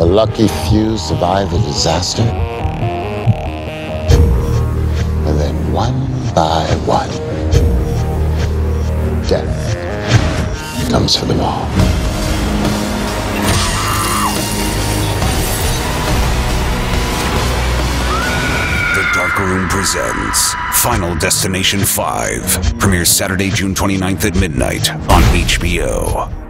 A lucky few survive the disaster. And then one by one, death comes for them all. The Dark Room presents Final Destination 5. Premieres Saturday, June 29th at midnight on HBO.